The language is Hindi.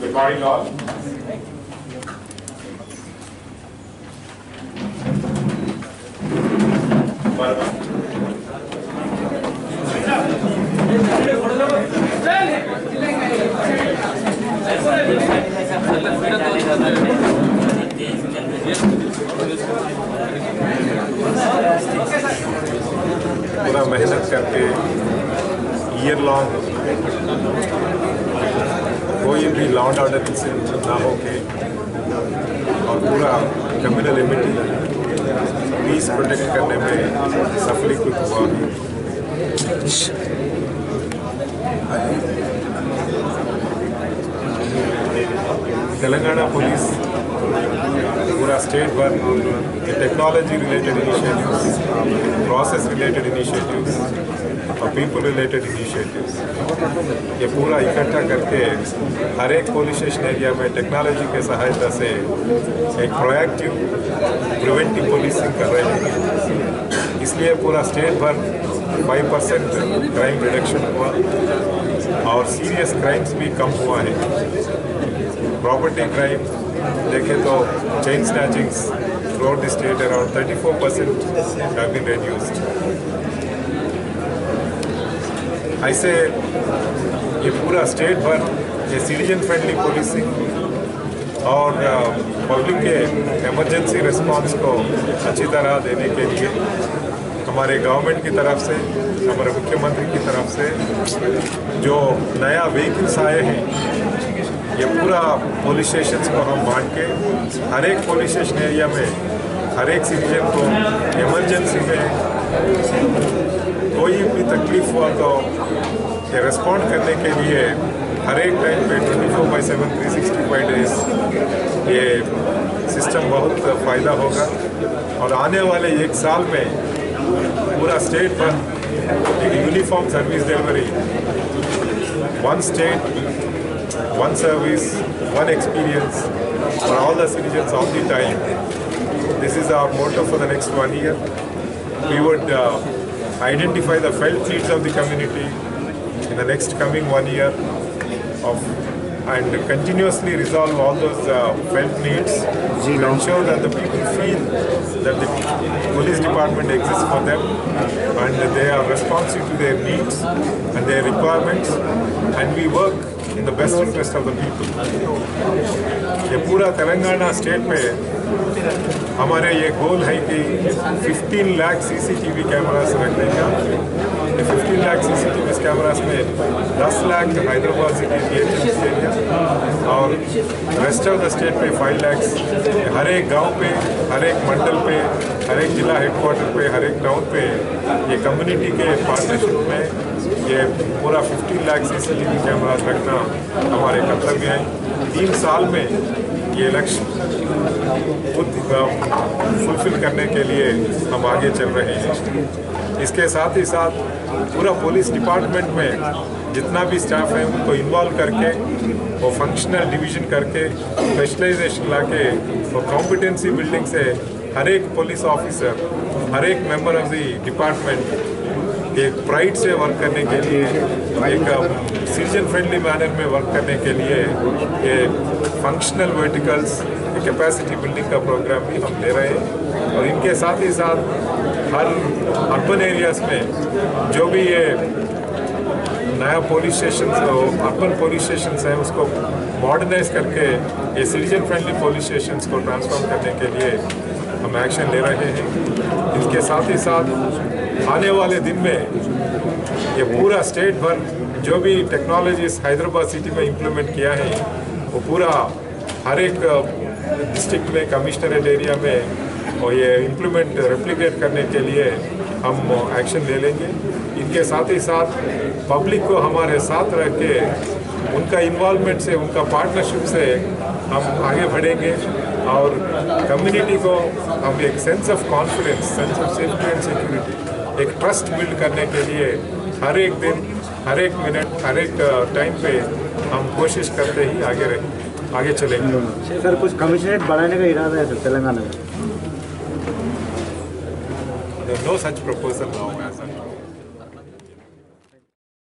Recording all. पूरा मेहनत करके ईयर लॉन्ग कोई भी लॉन्ड ऑर्डर इंसिडेंट ना हो के और पूरा कम्युनल लिमिटी पीस प्रोटेक्ट करने में सफलीकृत हुआ तेलंगाना पुलिस पूरा स्टेट भर ये technology related initiatives process related initiatives और पीपल रिलेटेड इनिशिएटिव्स ये पूरा इकट्ठा करके हर एक पुलिस स्टेशन एरिया में टेक्नोलॉजी के सहायता से एक प्रोएक्टिव प्रिवेंटिव पुलिसिंग कर रहे हैं। इसलिए पूरा स्टेट भर 5 परसेंट क्राइम रिडक्शन हुआ और सीरियस क्राइम्स भी कम हुआ है। प्रॉपर्टी क्राइम देखें तो chain snatchings the state around 34 percent have been reduced. ऐसे ये पूरा स्टेट भर ये सिटीजन फ्रेंडली पुलिसिंग और पब्लिक के इमरजेंसी रिस्पांस को अच्छी तरह देने के लिए हमारे गवर्नमेंट की तरफ़ से, हमारे मुख्यमंत्री की तरफ़ से जो नया व्हीकल्स आए हैं ये पूरा पुलिस स्टेशन को हम बांट के हर एक पुलिस स्टेशन एरिया में हर एक सिटीजन को इमरजेंसी में कोई भी तकलीफ़ हुआ तो रिस्पॉन्ड करने के लिए हर एक टाइम पे 24 four by seven three sixty five days ये सिस्टम बहुत फ़ायदा होगा। और आने वाले एक साल में पूरा स्टेट पर एक uniform service delivery one state one service, one experience for all the citizens all the time. This is our motto for the next one year. We would uh, identify the felt needs of the community in the next coming one year of and continuously resolve all those uh, felt needs to ensure that the people feel that the police department exists for them and that they are responsive to their needs and their requirements and we work in the best interest of the people. ये पूरा तेलंगाना स्टेट में हमारे ये गोल है कि 15 लाख सीसीटीवी कैमरास रखने का ये 15 लाख सीसीटीवी कैमरास में 10 लाख हैदराबाद सिटी डी और रेस्ट ऑफ़ द स्टेट पे 5 लैक्स हर एक गाँव पे हर एक मंडल पे हर एक जिला हेडक्वार्टर पे हर एक टाउन पे ये कम्युनिटी के पार्टनरशिप में ये पूरा 15 lakh C C T V camera रखना हमारे कर्तव्य है। तीन साल में ये लक्ष्य फुलफिल करने के लिए हम आगे चल रहे हैं। इसके साथ ही साथ पूरा पुलिस डिपार्टमेंट में जितना भी स्टाफ है, उनको इन्वॉल्व करके, वो फंक्शनल डिवीज़न करके स्पेशलाइजेशन लाके, वो कॉम्पिटेंसी बिल्डिंग से हर एक पुलिस ऑफिसर हर एक मेंबर ऑफ़ दी डिपार्टमेंट एक प्राइड से वर्क करने के लिए, एक सिटीजन फ्रेंडली मैनर में वर्क करने के लिए, ये फंक्शनल वर्टिकल्स कैपेसिटी बिल्डिंग का प्रोग्राम भी हम ले रहे हैं और इनके साथ ही साथ हर अर्बन एरियाज़ में जो भी ये नया पुलिस स्टेशन हो अर्बन पुलिस स्टेशन है, उसको मॉडर्नाइज करके ये सिटीजन फ्रेंडली पुलिस स्टेशन को ट्रांसफॉर्म करने के लिए हम एक्शन ले रहे हैं। इसके साथ ही साथ आने वाले दिन में ये पूरा स्टेट भर जो भी टेक्नोलॉजीज़ हैदराबाद सिटी में इम्प्लीमेंट किया है, वो पूरा हर एक डिस्ट्रिक्ट में कमिश्नरेट एरिया में और ये इम्प्लीमेंट रेप्लिकेट करने के लिए हम एक्शन ले लेंगे। इनके साथ ही साथ पब्लिक को हमारे साथ रख के उनका इन्वॉल्वमेंट से, उनका पार्टनरशिप से हम आगे बढ़ेंगे और कम्युनिटी को हम एक sense of confidence sense of safety and security एक ट्रस्ट बिल्ड करने के लिए हर एक दिन, हर एक मिनट हर एक टाइम पे हम कोशिश करते ही आगे रहे आगे चलेंगे सर कुछ कमिश्नरेट बढ़ाने का इरादा है सर तेलंगाना में। No such proposal now as